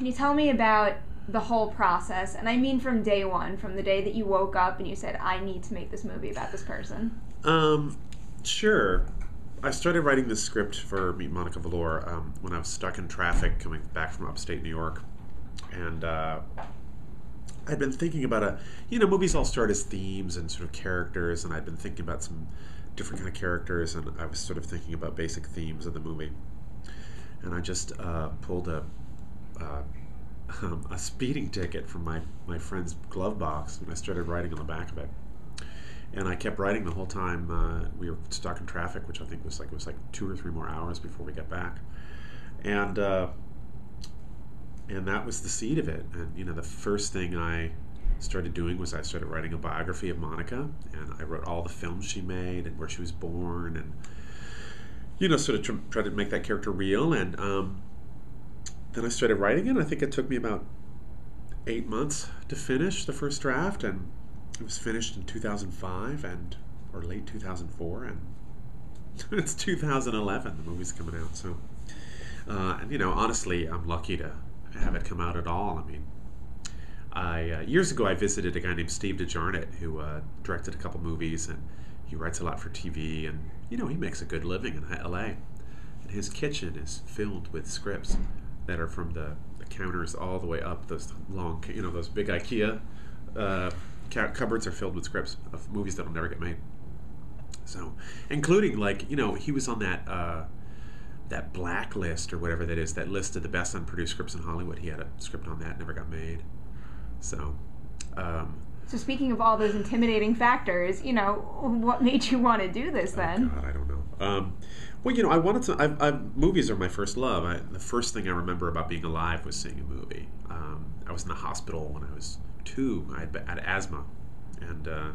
Can you tell me about the whole process? And I mean from day one, from the day that you woke up and you said, I need to make this movie about this person. Um, sure. I started writing this script for Meet Monica Velour um, when I was stuck in traffic coming back from upstate New York, and uh, I'd been thinking about a, you know, movies all start as themes and sort of characters, and I'd been thinking about some different kind of characters, and I was sort of thinking about basic themes of the movie, and I just uh, pulled a. Uh, um, a speeding ticket from my, my friend's glove box and I started writing on the back of it and I kept writing the whole time uh, we were stuck in traffic, which I think was like it was like two or three more hours before we got back, and uh, and that was the seed of it. And you know, the first thing I started doing was I started writing a biography of Monica, and I wrote all the films she made and where she was born, and you know, sort of tr- tried to make that character real. And um, then I started writing it. I think it took me about eight months to finish the first draft, and it was finished in 2005 and or late 2004, and it's 2011. The movie's coming out, so uh, and you know, honestly, I'm lucky to have it come out at all. I mean, I uh, years ago I visited a guy named Steve De Jarnatt who uh, directed a couple movies and he writes a lot for TV and you know he makes a good living in L.A. And his kitchen is filled with scripts that are from the, the counters all the way up those long you know those big IKEA uh, cupboards are filled with scripts of movies that'll never get made. So, including like you know he was on that uh, that blacklist or whatever that is that list of the best unproduced scripts in Hollywood. He had a script on that, never got made. So. Um, so speaking of all those intimidating factors, you know, what made you want to do this then? Oh God, I don't know. Um, well, you know, I wanted to. I, I, movies are my first love. I, the first thing I remember about being alive was seeing a movie. Um, I was in the hospital when I was two. I had, had asthma, and uh,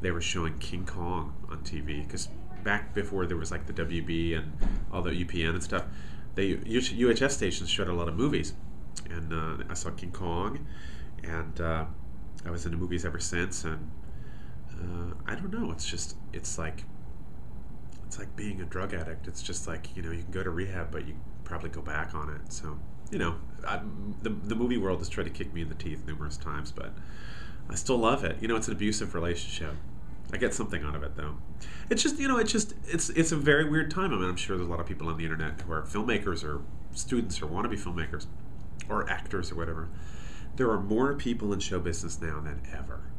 they were showing King Kong on TV because back before there was like the WB and all the UPN and stuff, they UHF stations showed a lot of movies, and uh, I saw King Kong, and uh, I was into movies ever since. And uh, I don't know. It's just it's like it's like being a drug addict. It's just like you know you can go to rehab, but you probably go back on it. So you know, I, the the movie world has tried to kick me in the teeth numerous times, but I still love it. You know, it's an abusive relationship. I get something out of it though. It's just you know, it's just it's it's a very weird time. I mean, I'm sure there's a lot of people on the internet who are filmmakers or students or want to be filmmakers or actors or whatever. There are more people in show business now than ever,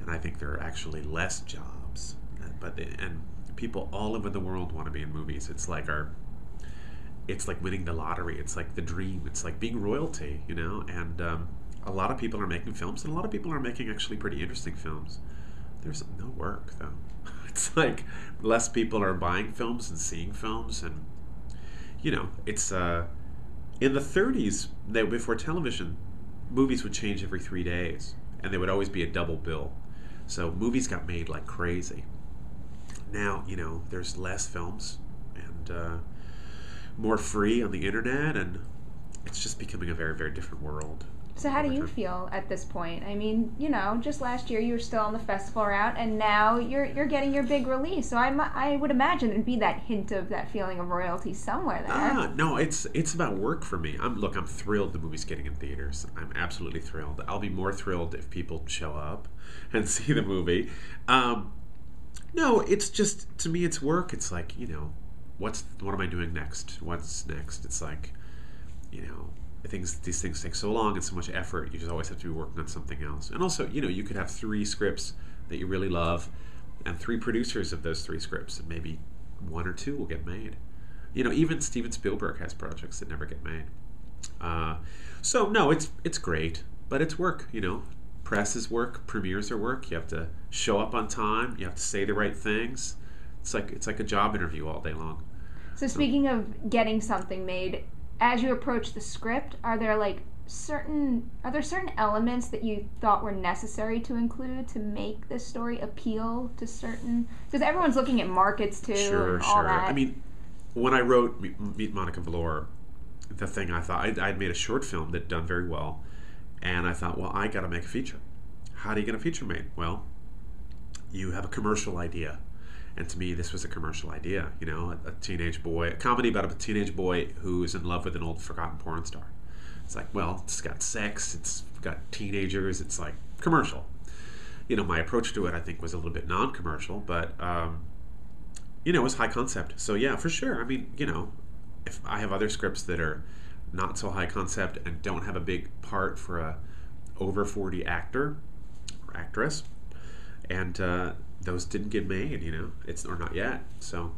and I think there are actually less jobs. But and people all over the world want to be in movies. It's like our it's like winning the lottery. It's like the dream. It's like being royalty, you know. And um, a lot of people are making films, and a lot of people are making actually pretty interesting films. There's no work though. It's like less people are buying films and seeing films, and you know, it's uh, in the 30s. They, before television, movies would change every three days, and there would always be a double bill. So movies got made like crazy. Now, you know, there's less films, and uh, more free on the internet, and it's just becoming a very, very different world. So how do you feel at this point? I mean, you know, just last year you were still on the festival route, and now you're you're getting your big release. So I I would imagine there'd be that hint of that feeling of royalty somewhere there. Ah, no, it's it's about work for me. I'm look, I'm thrilled the movie's getting in theaters. I'm absolutely thrilled. I'll be more thrilled if people show up and see the movie. Um, no, it's just to me, it's work. It's like you know, what's what am I doing next? What's next? It's like, you know, things these things take so long and so much effort. You just always have to be working on something else. And also, you know, you could have three scripts that you really love, and three producers of those three scripts, and maybe one or two will get made. You know, even Steven Spielberg has projects that never get made. Uh, so no, it's it's great, but it's work. You know, press is work, premieres are work. You have to show up on time. You have to say the right things it's like it's like a job interview all day long. So speaking of getting something made, as you approach the script, are there like certain are there certain elements that you thought were necessary to include to make this story appeal to certain because everyone's looking at markets too sure sure that. i mean when i wrote meet monica velour the thing i thought I'd, I'd made a short film that done very well and i thought well i got to make a feature how do you get a feature made well you have a commercial idea and to me, this was a commercial idea. You know, a, a, teenage boy, a comedy about a teenage boy who is in love with an old forgotten porn star. It's like, well, it's got sex, it's got teenagers, it's like commercial. You know, my approach to it, I think, was a little bit non-commercial, but um, you know, it was high concept. So yeah, for sure. I mean, you know, if I have other scripts that are not so high concept and don't have a big part for a over 40 actor or actress and uh, those didn't get made you know it's or not yet so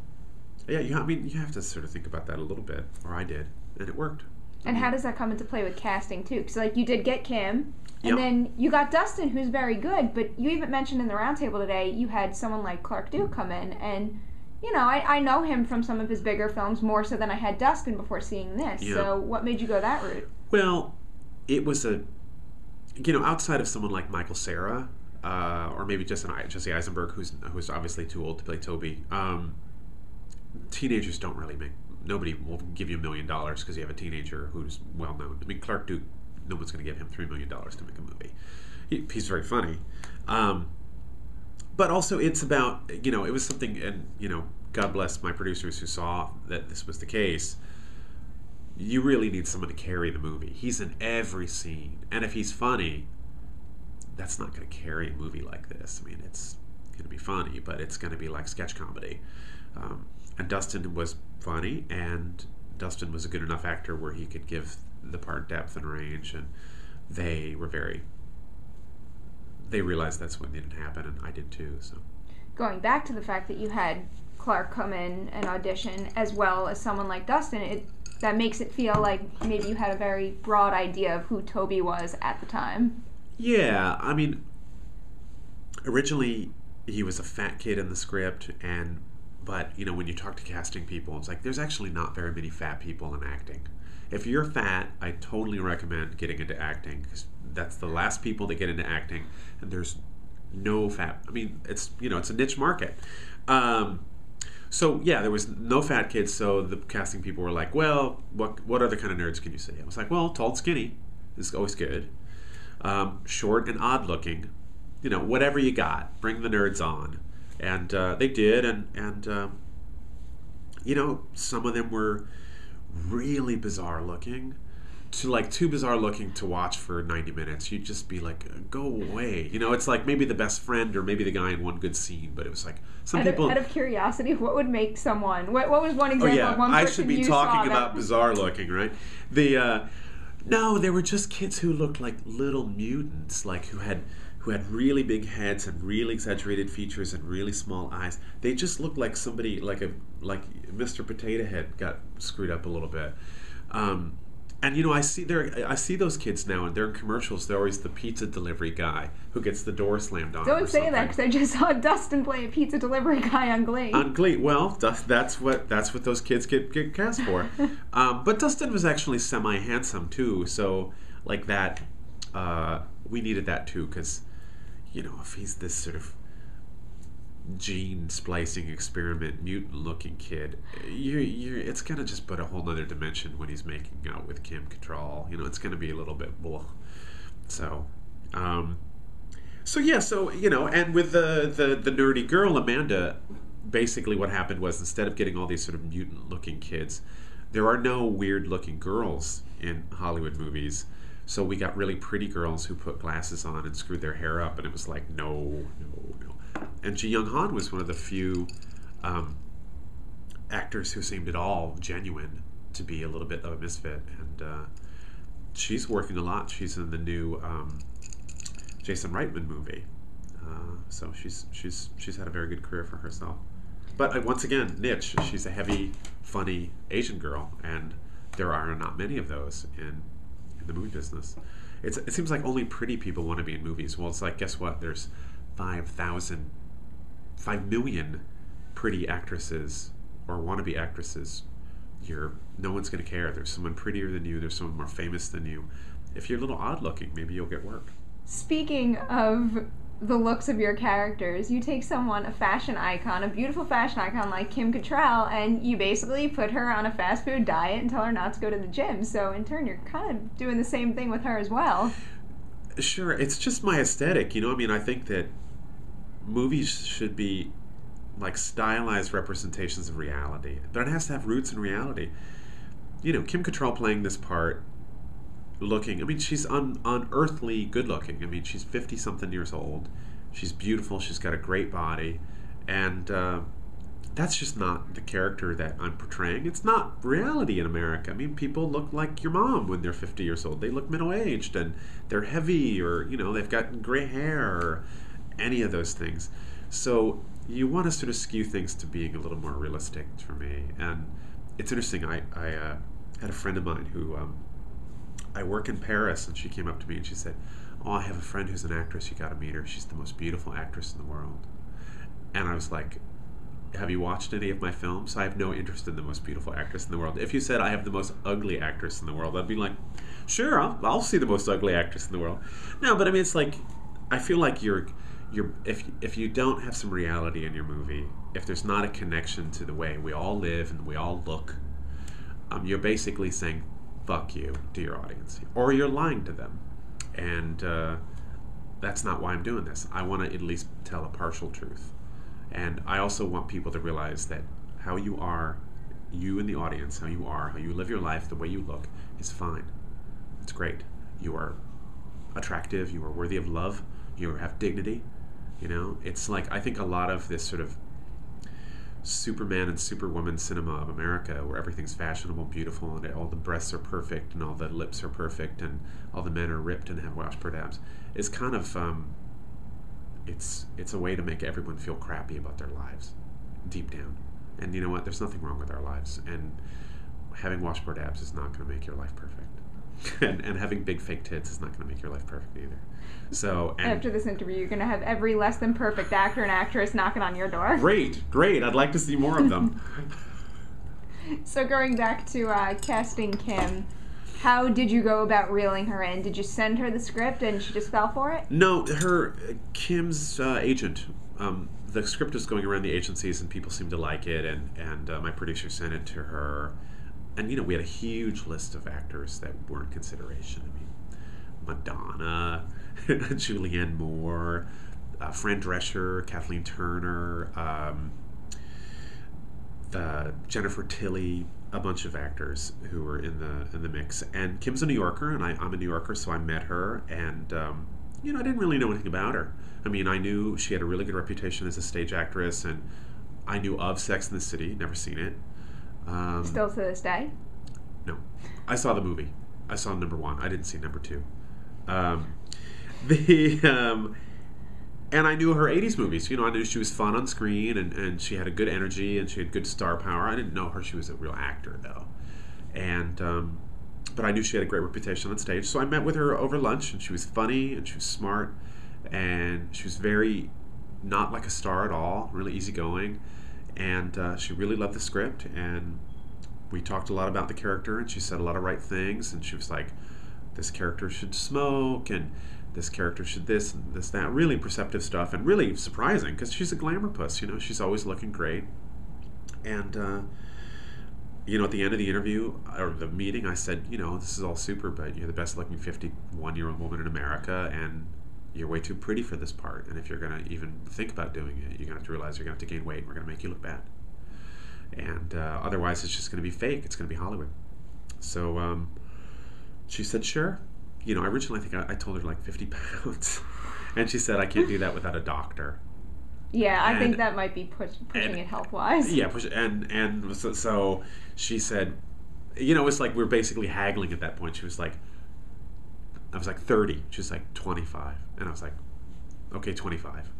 yeah you, i mean you have to sort of think about that a little bit or i did and it worked And how does that come into play with casting too? Because like you did get Kim, and Yep. then you got Dustin, who's very good. But you even mentioned in the roundtable today you had someone like Clark Duke come in, and you know I, I know him from some of his bigger films more so than I had Dustin before seeing this. Yeah. So what made you go that route? Well, it was a, you know, outside of someone like Michael Cera, uh, or maybe just an I Jesse Eisenberg, who's who's obviously too old to play Toby. Um, teenagers don't really make. Nobody will give you a million dollars because you have a teenager who's well known. I mean, Clark Duke. No one's going to give him three million dollars to make a movie. He, he's very funny, um, but also it's about you know it was something, and you know, God bless my producers who saw that this was the case you really need someone to carry the movie. He's in every scene, and if he's funny, that's not going to carry a movie like this. I mean, it's going to be funny, but it's going to be like sketch comedy. Um, and Dustin was funny, and Dustin was a good enough actor where he could give the part depth and range, and they were very. They realized that's what needed to happen, and I did too. So Going back to the fact that you had Clark come in and audition as well as someone like Dustin, it that makes it feel like maybe you had a very broad idea of who Toby was at the time. Yeah, I mean, originally he was a fat kid in the script, and but you know when you talk to casting people, it's like there's actually not very many fat people in acting. If you're fat, I totally recommend getting into acting because that's the last people that get into acting, and there's no fat. I mean, it's you know it's a niche market. Um, so yeah, there was no fat kids. So the casting people were like, "Well, what what other kind of nerds can you see?" I was like, "Well, tall and skinny is always good. Um, short and odd looking, you know, whatever you got, bring the nerds on." And uh, they did, and and um, you know, some of them were really bizarre looking. To like too bizarre looking to watch for 90 minutes. You'd just be like, go away. You know, it's like maybe the best friend or maybe the guy in one good scene, but it was like some Out people. of, out of curiosity, what would make someone? What, what was one example? oh yeah, of one I should be talking that- about bizarre looking, right? The uh, no, they were just kids who looked like little mutants, like who had who had really big heads and really exaggerated features and really small eyes. They just looked like somebody like a like Mr. Potato Head got screwed up a little bit. Um, and you know, I see there, I see those kids now, and they're in commercials. They're always the pizza delivery guy who gets the door slammed on. Don't say that because I just saw Dustin play a pizza delivery guy on Glee. on Glee. Well, that's, what that's what those kids get get cast for. um, but Dustin was actually semi handsome too, so like that, uh, we needed that too because, you know, if he's this sort of gene splicing experiment mutant looking kid you're, you're it's gonna just put a whole nother dimension when he's making out with kim Cattrall. you know it's gonna be a little bit bull so um so yeah, so you know, and with the, the the nerdy girl Amanda, basically what happened was instead of getting all these sort of mutant looking kids, there are no weird looking girls in Hollywood movies. So we got really pretty girls who put glasses on and screwed their hair up, and it was like no, no, no. And Ji Young Han was one of the few um, actors who seemed at all genuine to be a little bit of a misfit, and uh, she's working a lot. She's in the new. Um, Jason Reitman movie. Uh, so she's she's she's had a very good career for herself. But uh, once again, niche. She's a heavy, funny Asian girl, and there are not many of those in, in the movie business. It's, it seems like only pretty people want to be in movies. Well, it's like guess what? There's five thousand, five million pretty actresses or wannabe actresses. You're no one's going to care. There's someone prettier than you. There's someone more famous than you. If you're a little odd looking, maybe you'll get work. Speaking of the looks of your characters, you take someone, a fashion icon, a beautiful fashion icon like Kim Cattrall, and you basically put her on a fast food diet and tell her not to go to the gym. So in turn, you're kind of doing the same thing with her as well. Sure, it's just my aesthetic. You know, I mean, I think that movies should be like stylized representations of reality, but it has to have roots in reality. You know, Kim Cattrall playing this part, looking. I mean, she's un, unearthly good looking. I mean, she's fifty something years old. She's beautiful. She's got a great body, and uh, that's just not the character that I'm portraying. It's not reality in America. I mean, people look like your mom when they're fifty years old. They look middle aged and they're heavy, or you know, they've got gray hair, or any of those things. So you want to sort of skew things to being a little more realistic for me. And it's interesting. I I uh, had a friend of mine who. Um, I work in Paris, and she came up to me and she said, "Oh, I have a friend who's an actress. You got to meet her. She's the most beautiful actress in the world." And I was like, "Have you watched any of my films? I have no interest in the most beautiful actress in the world. If you said I have the most ugly actress in the world, I'd be like, sure, I'll, I'll see the most ugly actress in the world." No, but I mean, it's like, I feel like you're, if if you don't have some reality in your movie, if there's not a connection to the way we all live and we all look, um, you're basically saying fuck you to your audience, or you're lying to them. And uh, that's not why I'm doing this. I want to at least tell a partial truth. And I also want people to realize that how you are, you and the audience, how you are, how you live your life, the way you look, is fine. It's great. You are attractive, you are worthy of love, you have dignity. You know, it's like I think a lot of this sort of Superman and Superwoman cinema of America, where everything's fashionable, beautiful, and all the breasts are perfect, and all the lips are perfect, and all the men are ripped and have washboard abs, is kind of um, it's it's a way to make everyone feel crappy about their lives, deep down. And you know what? There's nothing wrong with our lives, and having washboard abs is not going to make your life perfect, and, and having big fake tits is not going to make your life perfect either. So after this interview, you're going to have every less than perfect actor and actress knocking on your door. Great, great. I'd like to see more of them. so going back to uh, casting Kim, how did you go about reeling her in? Did you send her the script and she just fell for it? No, her Kim's uh, agent. Um, the script was going around the agencies and people seemed to like it, and and uh, my producer sent it to her. And you know, we had a huge list of actors that were in consideration. I mean, Madonna, Julianne Moore, uh, Fran Drescher, Kathleen Turner, um, uh, Jennifer Tilly, a bunch of actors who were in the in the mix. And Kim's a New Yorker, and I, am a New Yorker, so I met her, and um, you know, I didn't really know anything about her. I mean, I knew she had a really good reputation as a stage actress, and I knew of Sex in the City, never seen it. Um, Still to this day? No, I saw the movie. I saw number one. I didn't see number two. Um, the um, and I knew her 80s movies. You know, I knew she was fun on screen and, and she had a good energy and she had good star power. I didn't know her she was a real actor though, and um, but I knew she had a great reputation on stage. So I met with her over lunch and she was funny and she was smart and she was very not like a star at all, really easygoing, and uh, she really loved the script and we talked a lot about the character and she said a lot of right things and she was like, this character should smoke and this character should this and this that. Really perceptive stuff and really surprising because she's a glamour puss you know? She's always looking great. And uh, you know at the end of the interview or the meeting i said you know this is all super but you're the best looking 51 year old woman in america and you're way too pretty for this part and if you're going to even think about doing it you're going to have to realize you're going to have to gain weight and we're going to make you look bad and uh, otherwise it's just going to be fake it's going to be hollywood so um, she said sure you know, originally I think I, I told her like 50 pounds. and she said, I can't do that without a doctor. Yeah, I and, think that might be push, pushing and, it health wise. Yeah, push, and and so, so, she said, you know, it's like we are basically haggling at that point. She was like, I was like 30. She's like 25. And I was like, okay, 25.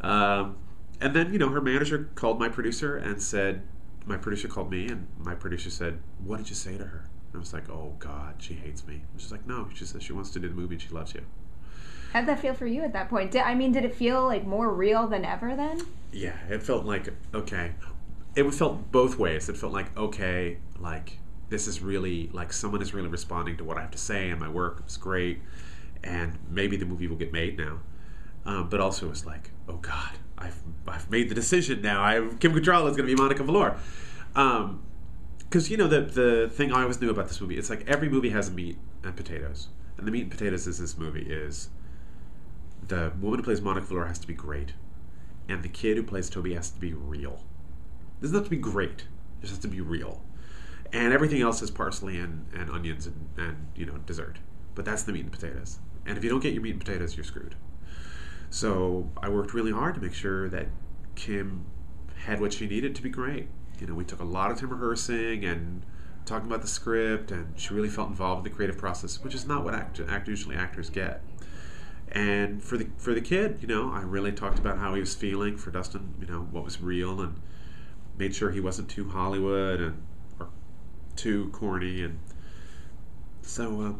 Um, and then, you know, her manager called my producer and said, my producer called me, and my producer said, What did you say to her? I was like, oh God, she hates me. She's like, no, she says she wants to do the movie and she loves you. How'd that feel for you at that point? Did, I mean, did it feel like more real than ever then? Yeah, it felt like okay. It felt both ways. It felt like okay, like this is really like someone is really responding to what I have to say and my work. is great, and maybe the movie will get made now. Um, but also, it's like, oh God, I've I've made the decision now. I Kim Cattrall is going to be Monica Velour. Um, because you know the the thing I always knew about this movie, it's like every movie has meat and potatoes, and the meat and potatoes is this movie is the woman who plays Monica Velour has to be great, and the kid who plays Toby has to be real. Doesn't have to be great; just has to be real. And everything else is parsley and, and onions and, and you know dessert. But that's the meat and potatoes. And if you don't get your meat and potatoes, you're screwed. So I worked really hard to make sure that Kim had what she needed to be great. You know, we took a lot of time rehearsing and talking about the script, and she really felt involved in the creative process, which is not what act, act usually actors get. And for the for the kid, you know, I really talked about how he was feeling. For Dustin, you know, what was real, and made sure he wasn't too Hollywood and too corny, and so uh,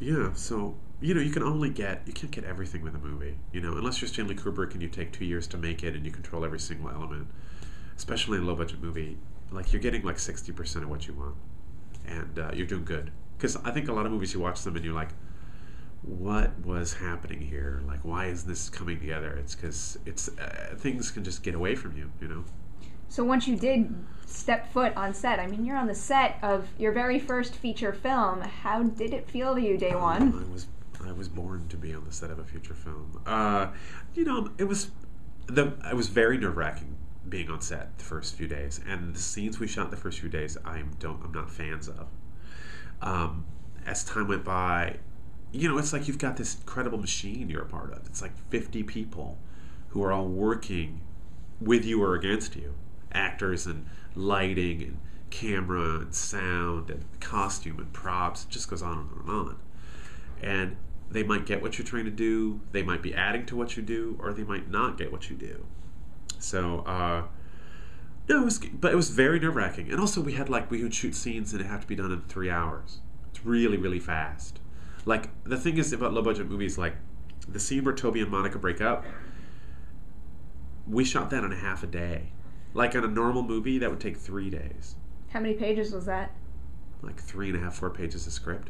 yeah, so you know, you can only get you can't get everything with a movie, you know, unless you're Stanley Kubrick and you take two years to make it and you control every single element. Especially in a low budget movie, like you're getting like sixty percent of what you want, and uh, you're doing good. Because I think a lot of movies you watch them and you're like, what was happening here? Like, why is this coming together? It's because it's uh, things can just get away from you, you know. So once you did step foot on set, I mean, you're on the set of your very first feature film. How did it feel to you day one? I was I was born to be on the set of a feature film. Uh, you know, it was the it was very nerve wracking being on set the first few days, and the scenes we shot the first few days, I don't I'm not fans of. Um, as time went by, you know, it's like you've got this incredible machine you're a part of. It's like 50 people who are all working with you or against you, actors and lighting and camera and sound and costume and props. It just goes on and on and on. And they might get what you're trying to do, they might be adding to what you do, or they might not get what you do. So, uh, no, it was, but it was very nerve wracking. And also, we had like, we would shoot scenes and it had to be done in three hours. It's really, really fast. Like, the thing is about low budget movies, like, the scene where Toby and Monica break up, we shot that in a half a day. Like, on a normal movie, that would take three days. How many pages was that? Like, three and a half, four pages of script.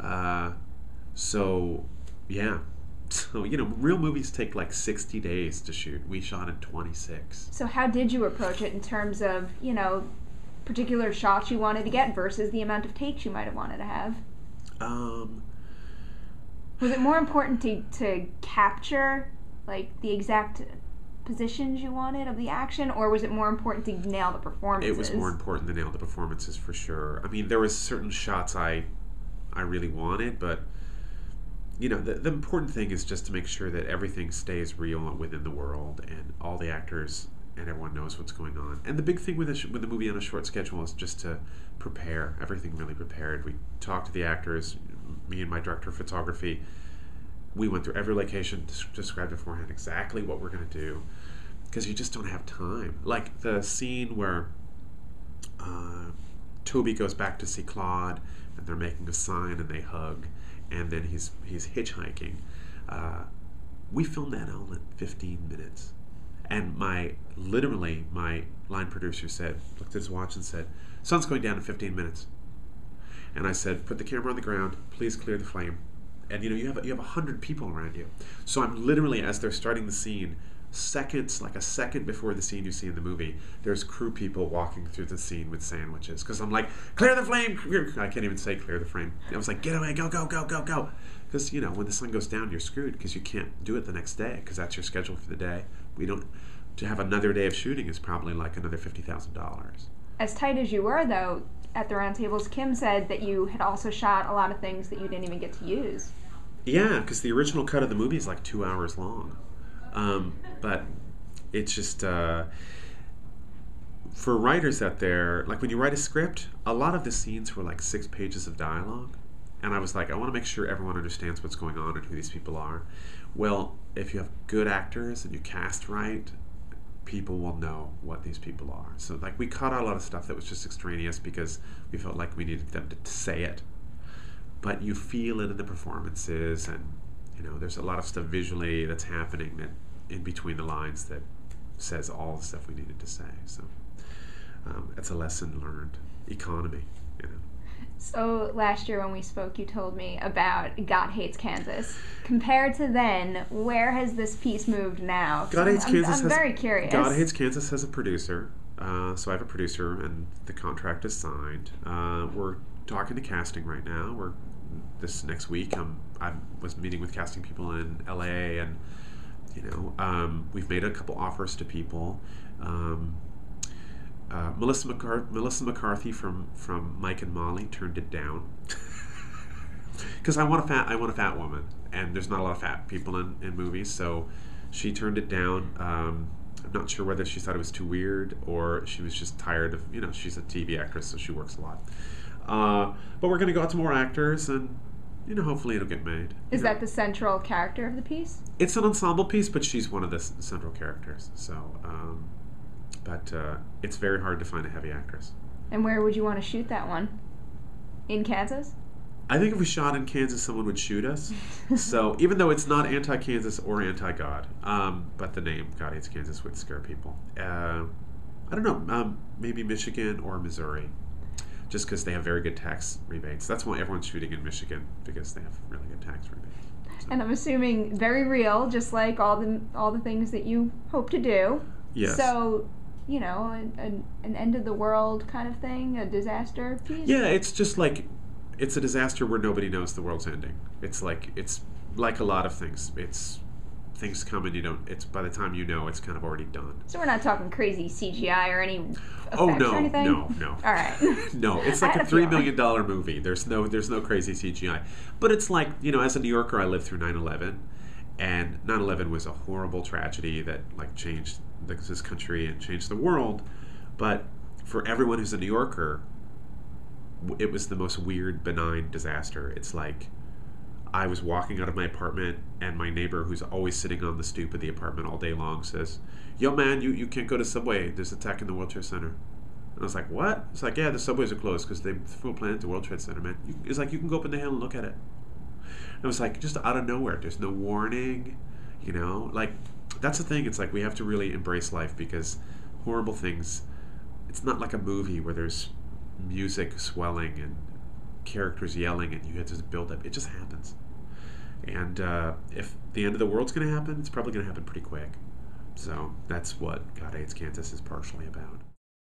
Uh, so, yeah. So, you know, real movies take like 60 days to shoot. We shot in 26. So how did you approach it in terms of, you know, particular shots you wanted to get versus the amount of takes you might have wanted to have? Um, Was it more important to, to capture like the exact positions you wanted of the action or was it more important to nail the performances? it was more important to nail the performances for sure. I mean, there was certain shots I, I really wanted, but you know, the, the important thing is just to make sure that everything stays real within the world and all the actors and everyone knows what's going on. And the big thing with a sh- with the movie on a short schedule is just to prepare everything really prepared. We talked to the actors, me and my director of photography. We went through every location, described beforehand exactly what we're going to do, because you just don't have time. Like the scene where uh, Toby goes back to see Claude, and they're making a sign, and they hug, and then he's he's hitchhiking. Uh, we filmed that all in 15 minutes, and my literally my line producer said, looked at his watch and said, "Sun's going down in 15 minutes." And I said, "Put the camera on the ground. Please clear the flame." And you know you have you have a hundred people around you, so I'm literally as they're starting the scene, seconds like a second before the scene you see in the movie, there's crew people walking through the scene with sandwiches because I'm like, "Clear the flame!" I can't even say "clear the frame. I was like, "Get away! Go! Go! Go! Go! Go!" Because you know when the sun goes down, you're screwed because you can't do it the next day because that's your schedule for the day. We don't. To have another day of shooting is probably like another fifty thousand dollars. As tight as you were though, at the roundtables, Kim said that you had also shot a lot of things that you didn't even get to use. Yeah, because the original cut of the movie is like two hours long. Um, but it's just uh, for writers out there, like when you write a script, a lot of the scenes were like six pages of dialogue. And I was like, I want to make sure everyone understands what's going on and who these people are. Well, if you have good actors and you cast right, people will know what these people are. So, like, we cut out a lot of stuff that was just extraneous because we felt like we needed them to, to say it. But you feel it in the performances, and you know, there's a lot of stuff visually that's happening that in between the lines that says all the stuff we needed to say. So, um, it's a lesson learned. Economy, you know. So last year when we spoke, you told me about God Hates Kansas. Compared to then, where has this piece moved now? God I'm- Hates I'm, Kansas I'm has- very curious. God Hates Kansas has a producer. Uh, so I have a producer, and the contract is signed. Uh, we're talking to casting right now. We're this next week. I'm I was meeting with casting people in LA, and you know um, we've made a couple offers to people. Um, uh, Melissa, McCar- Melissa McCarthy from from Mike and Molly turned it down because I want a fat I want a fat woman, and there's not a lot of fat people in, in movies, so she turned it down. Um, I'm not sure whether she thought it was too weird or she was just tired of you know she's a TV actress, so she works a lot. Uh, but we're gonna go out to more actors and. You know, hopefully it'll get made. Is you know. that the central character of the piece? It's an ensemble piece, but she's one of the s- central characters. So, um, but uh, it's very hard to find a heavy actress. And where would you want to shoot that one? In Kansas? I think if we shot in Kansas, someone would shoot us. so even though it's not anti-Kansas or anti-God, um, but the name God hates Kansas would scare people. Uh, I don't know, um, maybe Michigan or Missouri, just because they have very good tax rebates. That's why everyone's shooting in Michigan because they have really good tax rebates. And I'm assuming very real, just like all the all the things that you hope to do. Yes. So, you know, an, an, an end of the world kind of thing, a disaster piece. Yeah, it's just like it's a disaster where nobody knows the world's ending. It's like it's like a lot of things. It's things come and you don't. It's by the time you know, it's kind of already done. So we're not talking crazy CGI or any Oh no, anything. no, no. All right. no, it's like a three million dollar movie. There's no there's no crazy CGI. But it's like, you know, as a New Yorker I lived through 9/11 and 9/11 was a horrible tragedy that like changed this country and changed the world. But for everyone who's a New Yorker, it was the most weird benign disaster. It's like I was walking out of my apartment, and my neighbor, who's always sitting on the stoop of the apartment all day long, says, "Yo, man, you, you can't go to Subway. There's a attack in the World Trade Center." And I was like, "What?" It's like, "Yeah, the subways are closed because they flew a plane into World Trade Center, man." It's like you can go up in the hill and look at it. And was like just out of nowhere. There's no warning, you know. Like that's the thing. It's like we have to really embrace life because horrible things. It's not like a movie where there's music swelling and characters yelling and you have to build up. It just happens. And uh, if the end of the world's going to happen, it's probably going to happen pretty quick. So that's what God Hates Kansas is partially about.